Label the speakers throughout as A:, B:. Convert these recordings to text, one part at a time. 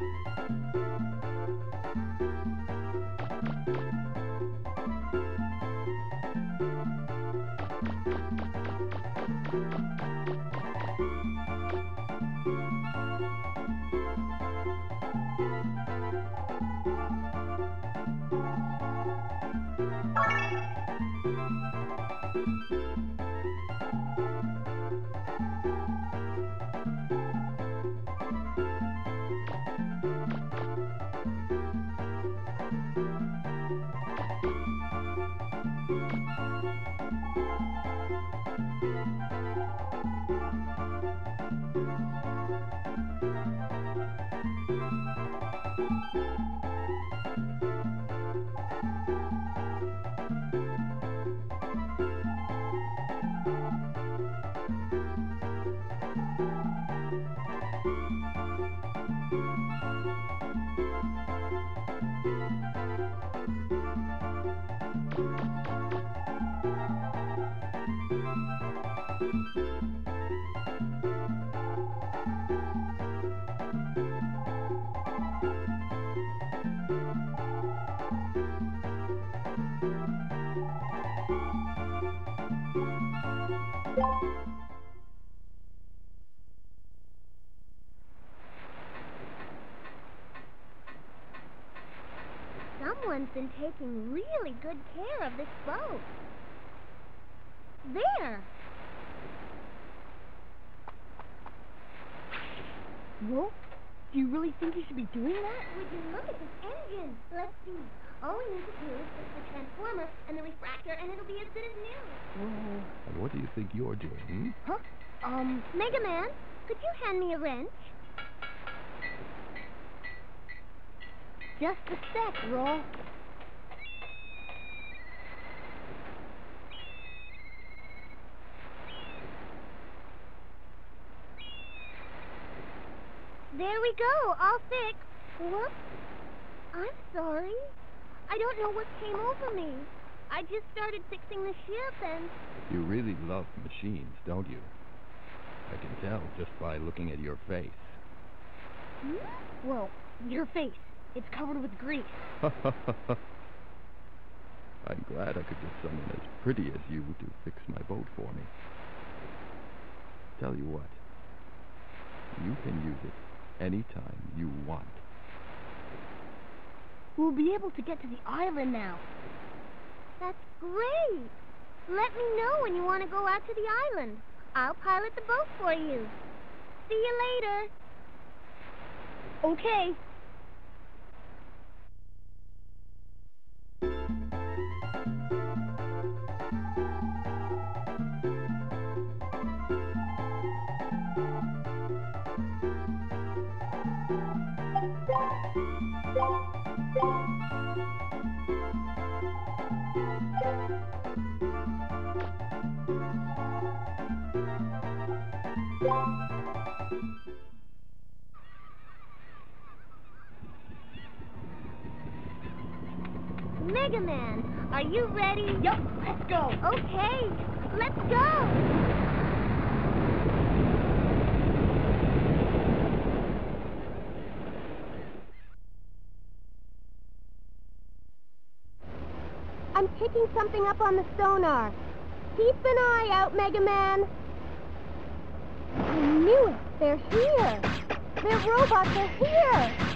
A: thank you been taking really good care of this boat. There.
B: Whoa? Do you really think you should be doing that?
A: Would you look at this engine? Let's see. All we need to do is fix the transformer and the refractor, and it'll be as good as new.
B: Whoa.
C: And what do you think you're doing, hmm?
B: Huh? Um,
A: Mega Man, could you hand me a wrench?
B: just a sec, Roll.
A: There we go, all fixed. Whoops. I'm sorry. I don't know what came over me. I just started fixing the ship and...
C: You really love machines, don't you? I can tell just by looking at your face.
A: Hmm?
B: Well, your face. It's covered with grease.
C: I'm glad I could get someone as pretty as you to fix my boat for me. Tell you what, you can use it anytime you want.
B: We'll be able to get to the island now.
A: That's great. Let me know when you want to go out to the island. I'll pilot the boat for you. See you later.
B: Okay.
A: Mega Man, are you ready?
B: Yup, let's go.
A: Okay, let's go. I'm picking something up on the sonar. Keep an eye out, Mega Man. I knew it. They're here. Their robots are here.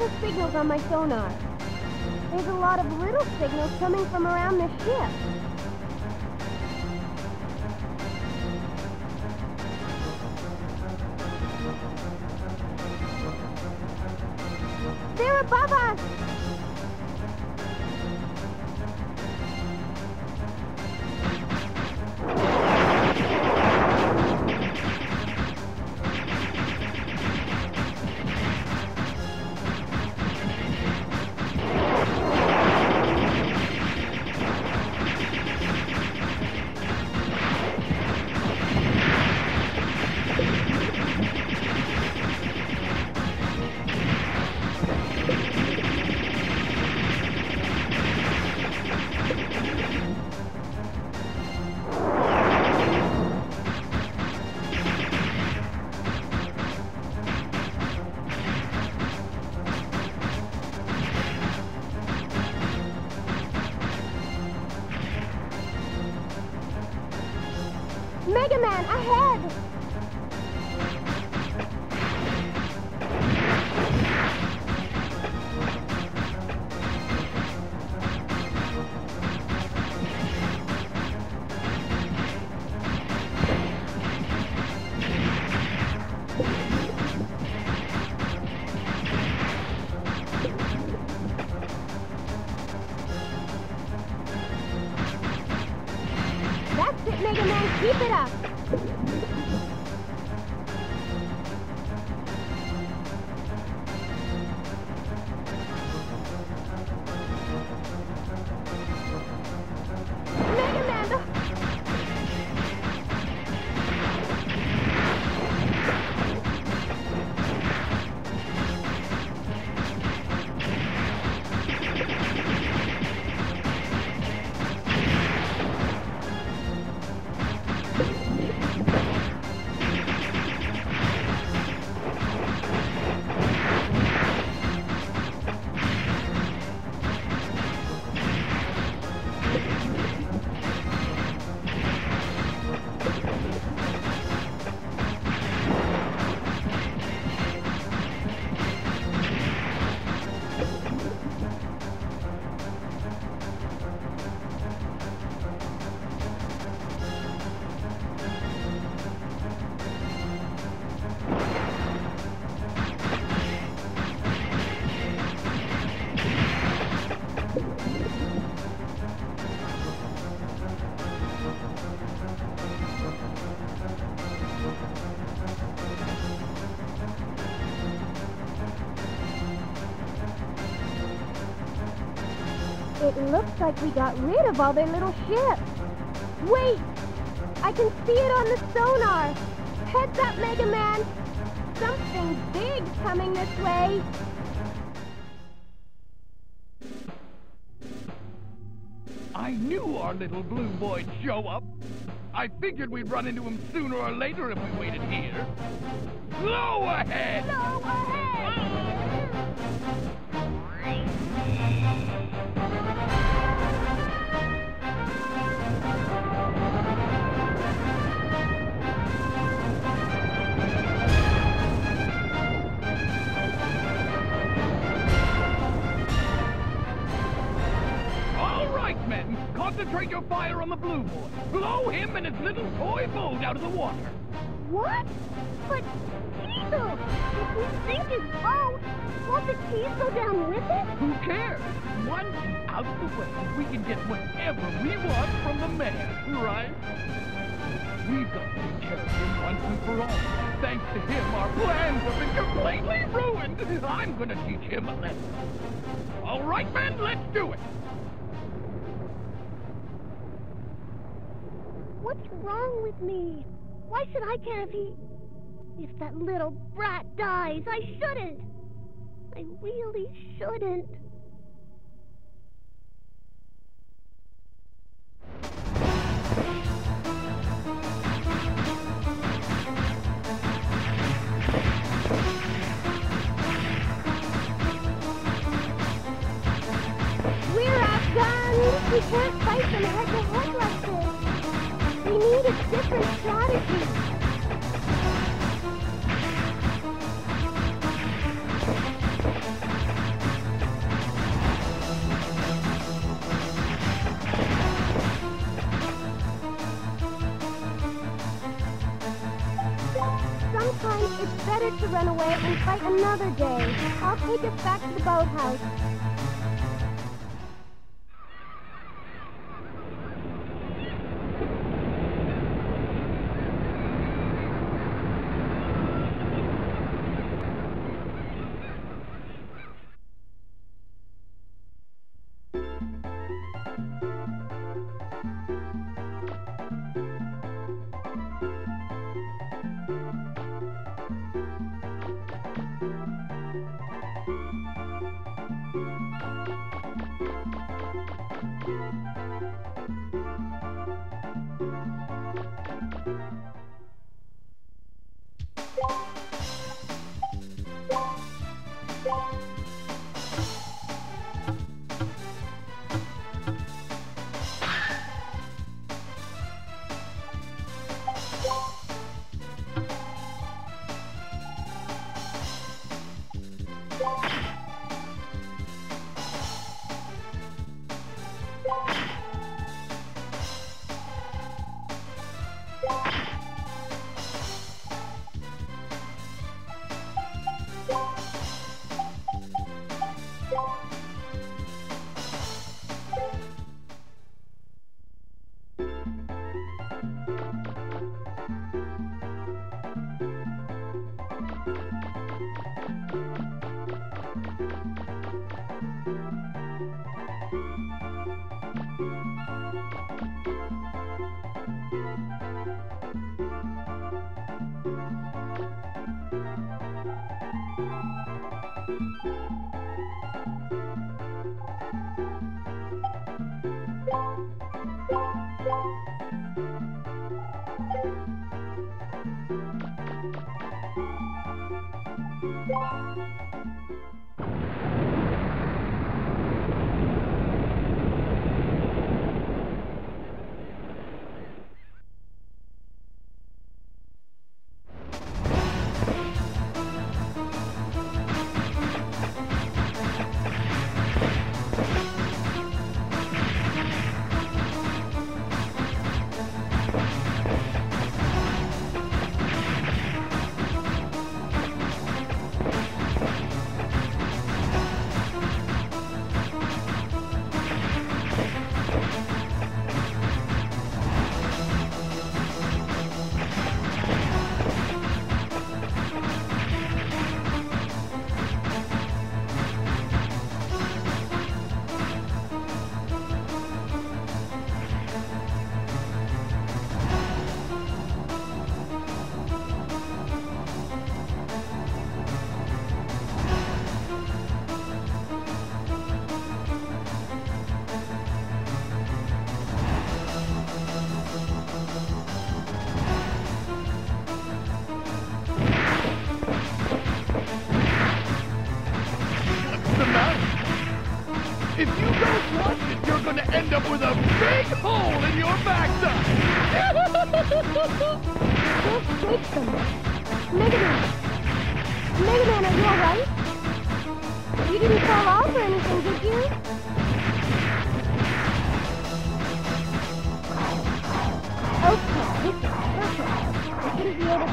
D: Multiple signals on my sonar. There's a lot of little signals coming from around the ship. Mega Man, ahead! Looks like we got rid of all their little ships. Wait! I can see it on the sonar. Heads up, Mega Man. Something big coming this way.
E: I knew our little blue boy'd show up. I figured we'd run into him sooner or later if we waited here. Go ahead!
D: Go ahead!
E: Concentrate your fire on the blue boy. Blow him and his little toy boat out of the water.
D: What? But Teisel! If we sink his boat, won't the keys go down with it?
E: Who cares? Once he's out the way, we can get whatever we want from the man, right? We've got to take care of him once and for all. Thanks to him, our plans have been completely ruined. I'm gonna teach him a lesson. All right, men, let's do it.
D: What's wrong with me? Why should I care if he... If that little brat dies, I shouldn't. I really shouldn't. We're outgunned! We can't fight them head-to-head need a different strategy. Sometimes it's better to run away and fight another day. I'll take us back to the boathouse.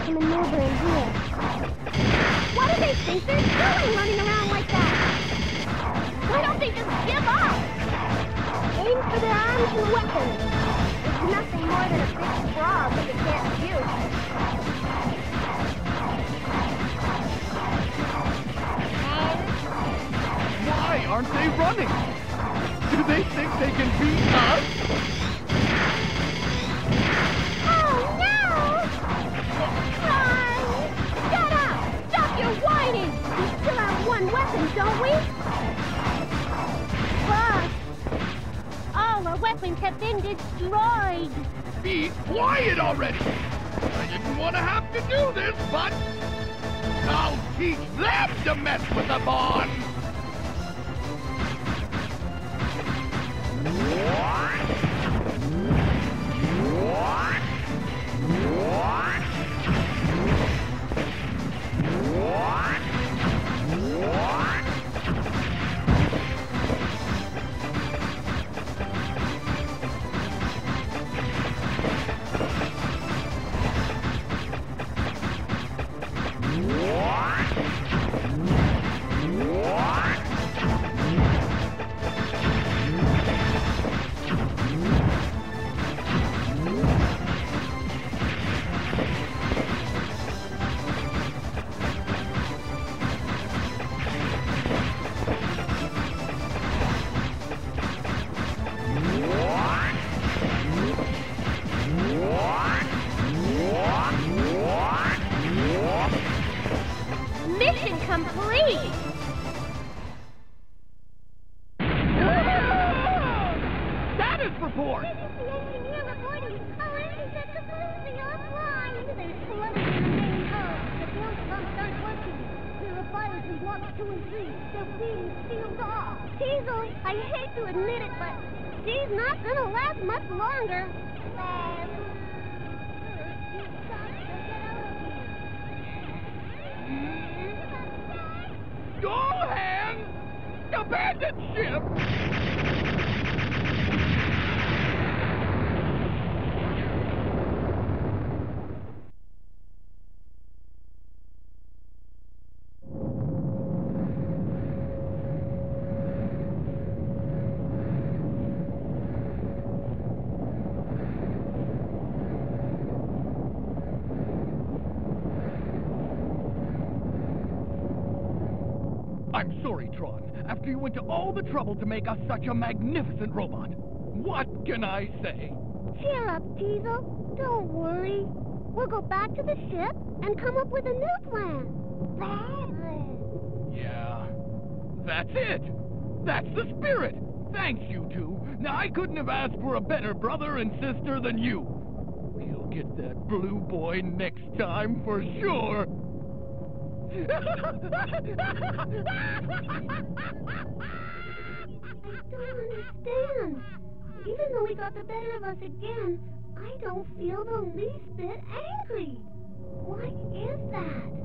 D: To maneuver in here. What do they think they're doing running around like that? Why don't they just give up? Aim for their arms and weapons. It's nothing more than a big frog that they can't shoot.
E: Why aren't they running? Do they think they can beat us?
D: Still have one weapon, don't we? Boss! All our weapons have been destroyed!
E: Be quiet already! I didn't want to have to do this, but I'll teach them to mess with the Bonne! What? I'm sorry, Tron. After you went to all the trouble to make us such a magnificent robot. What can I say?
D: Cheer up, Teisel. Don't worry. We'll go back to the ship and come up with a new plan.
E: Yeah, that's it. That's the spirit. Thanks, you two. Now, I couldn't have asked for a better brother and sister than you. We'll get that blue boy next time for sure.
D: I don't understand. Even though he got the better of us again, I don't feel the least bit angry. Why is that?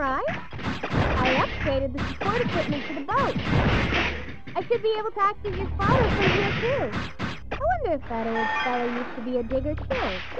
D: Surprise? I upgraded the support equipment for the boat. I should be able to access your spotter from here, too. I wonder if that old fellow used to be a digger, too.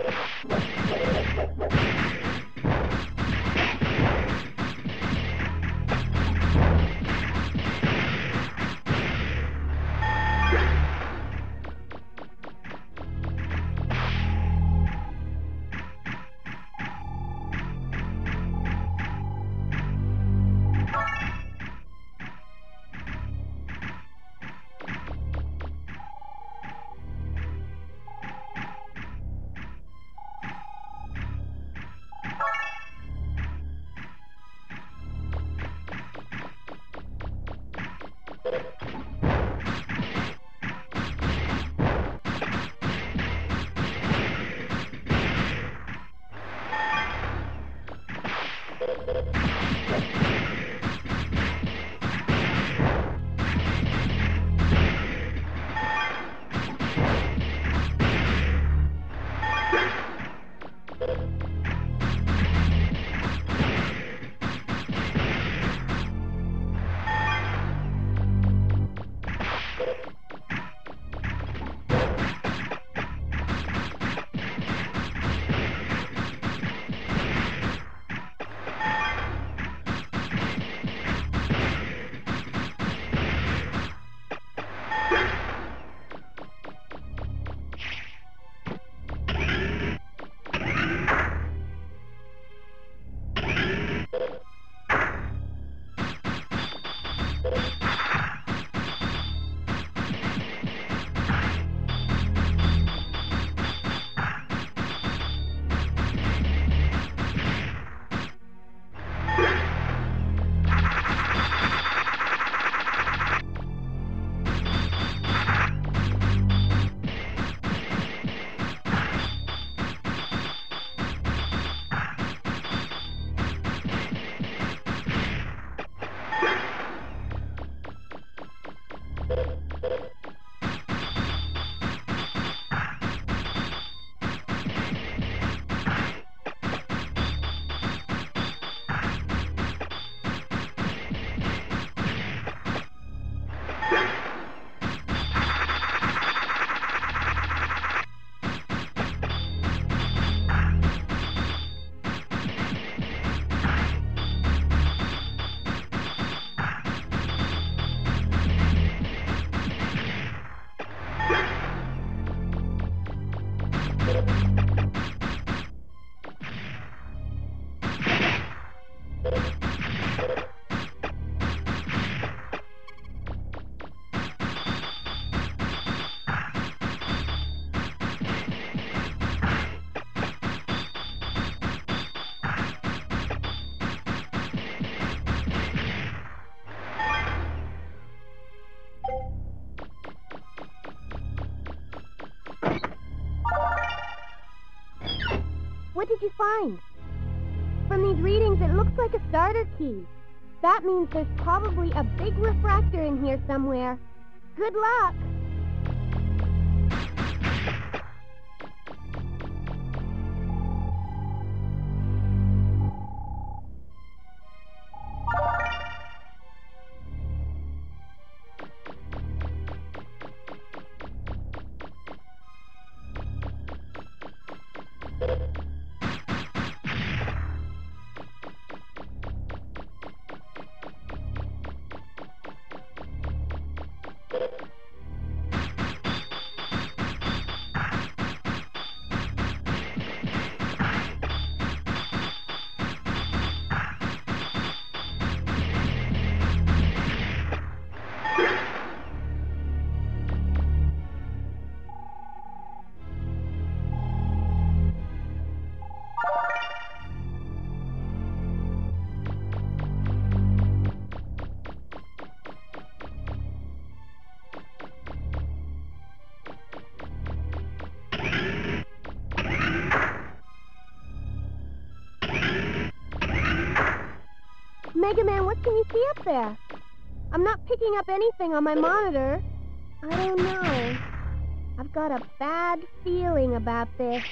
D: What did you find? From these readings, it looks like a starter key. That means there's probably a big refractor in here somewhere. Good luck! you Mega Man, what can you see up there? I'm not picking up anything on my monitor. I don't know. I've got a bad feeling about this.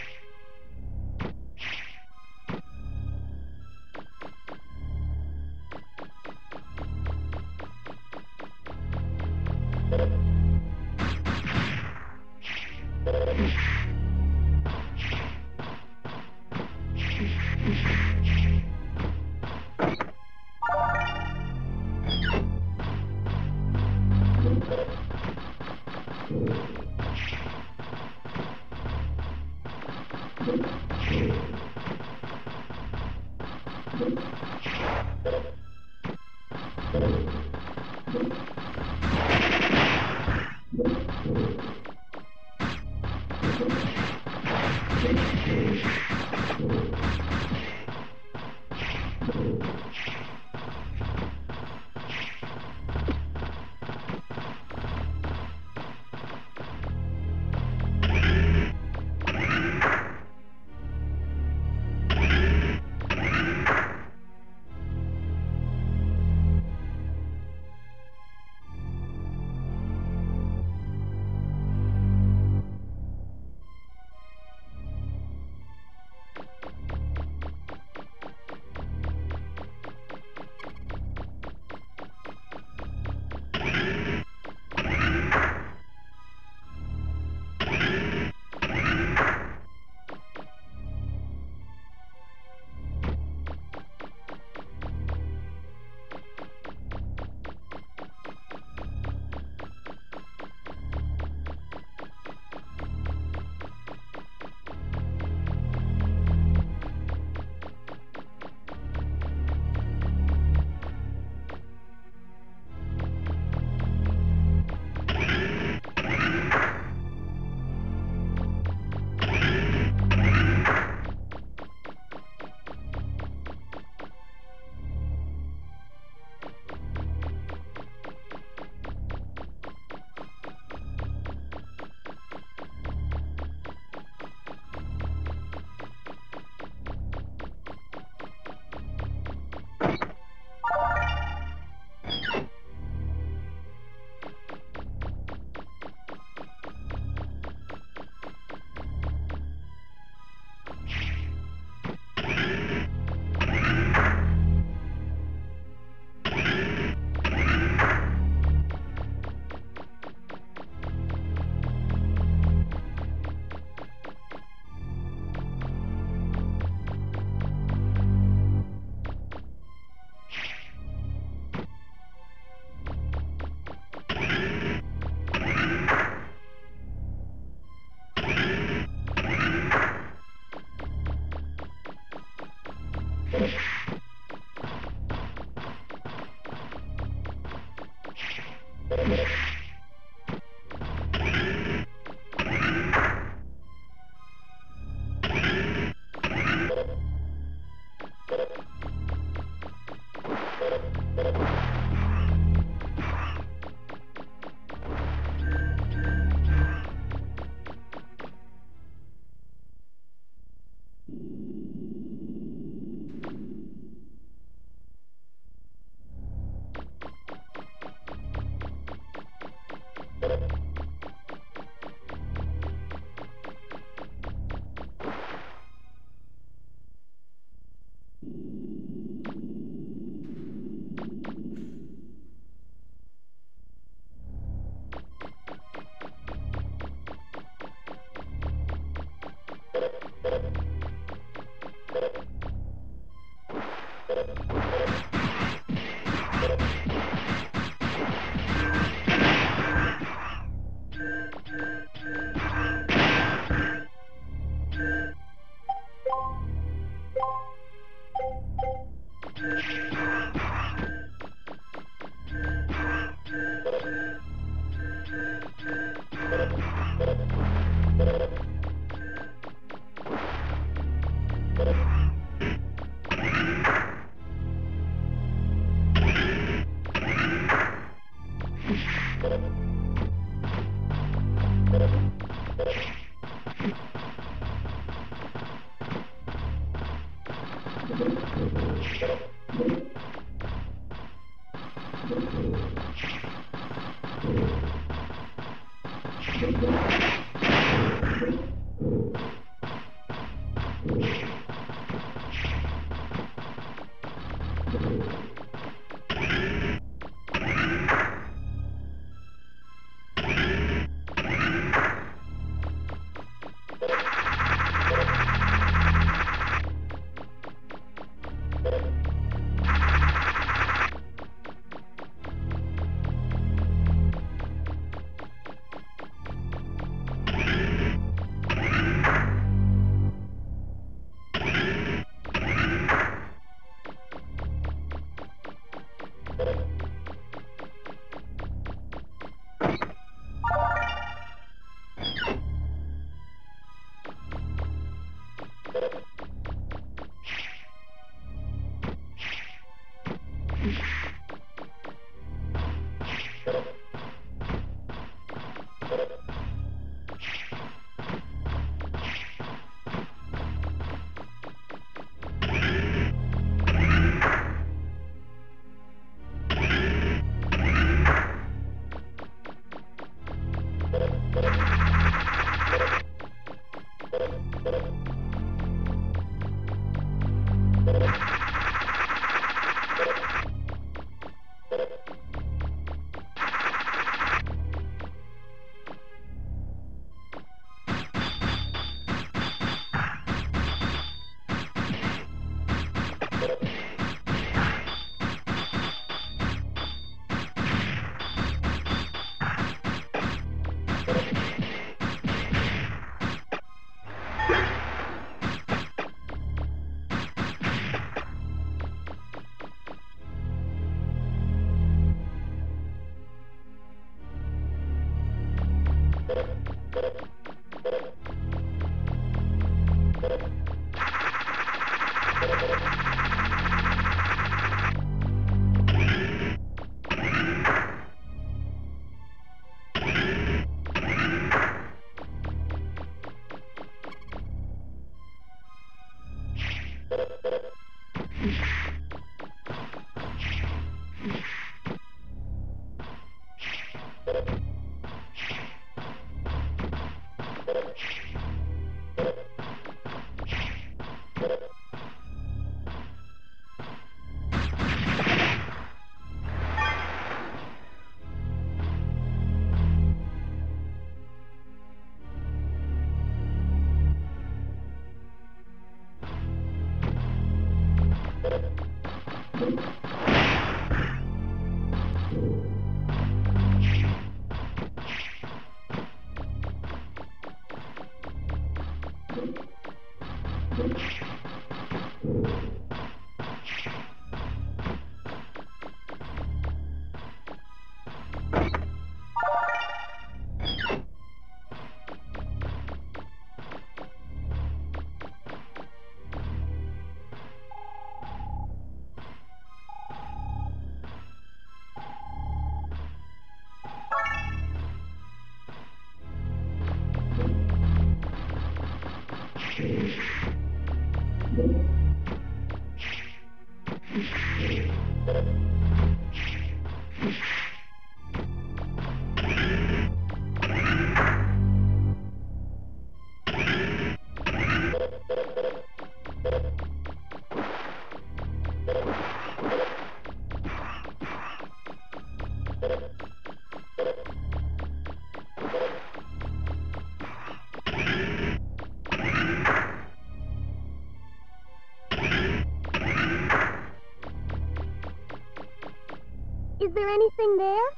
D: There anything there?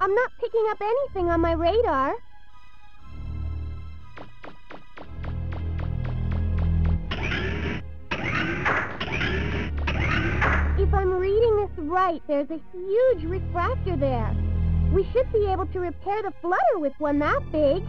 D: I'm not picking up anything on my radar. If I'm reading this right, there's a huge refractor there. We should be able to repair the flutter with one that big.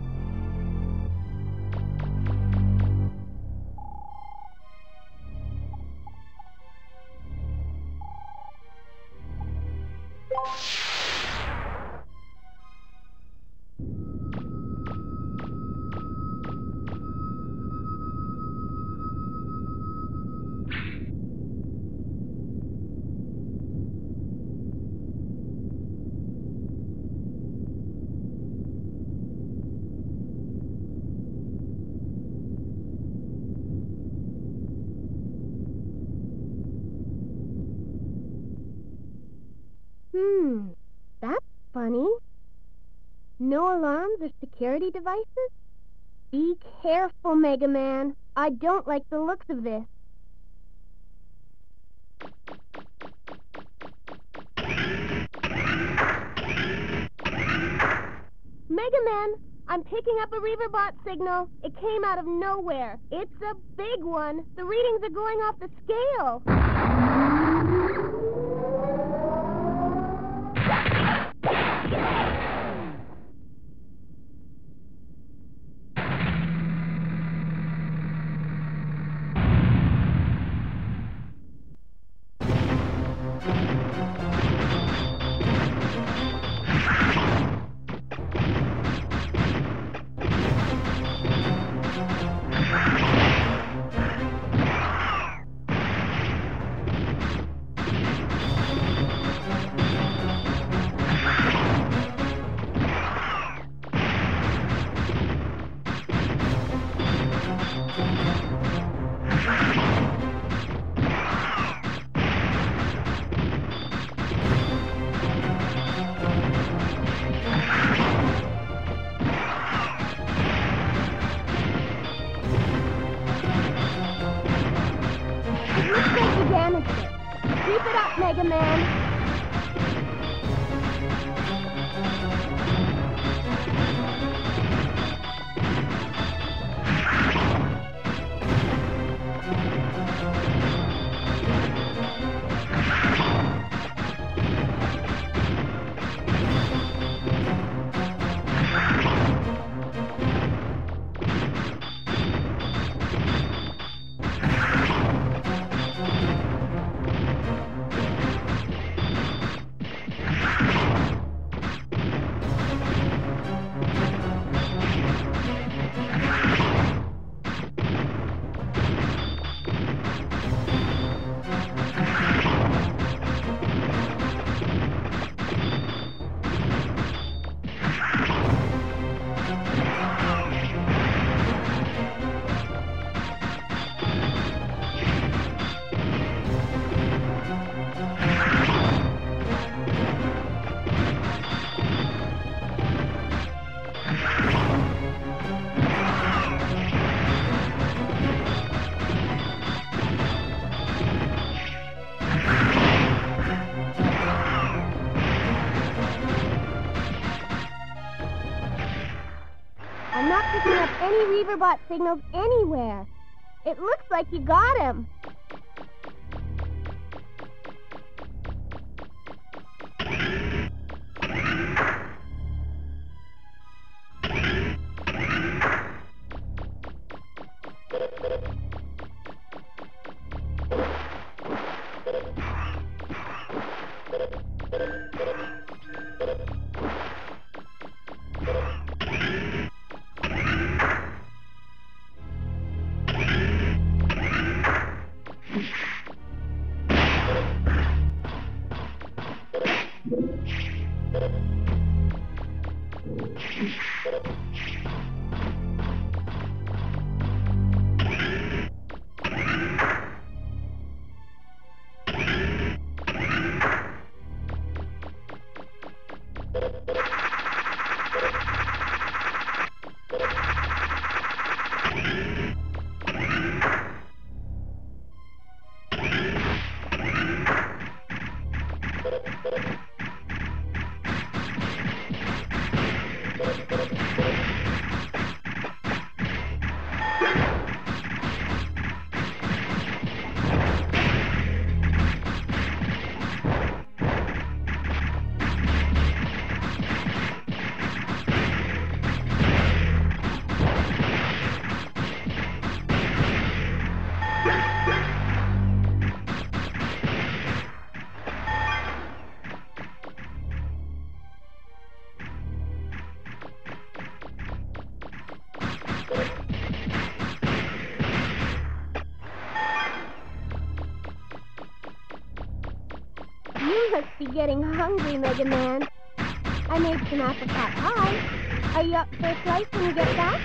D: Security devices? Be careful, Mega Man. I don't like the looks of this. Mega Man, I'm picking up a Reaverbot signal. It came out of nowhere. It's a big one. The readings are going off the scale. Any Reaverbot signals anywhere. It looks like you got him. You must be getting hungry, Mega Man. I made some apricot pie. Are you up for a slice when you get back?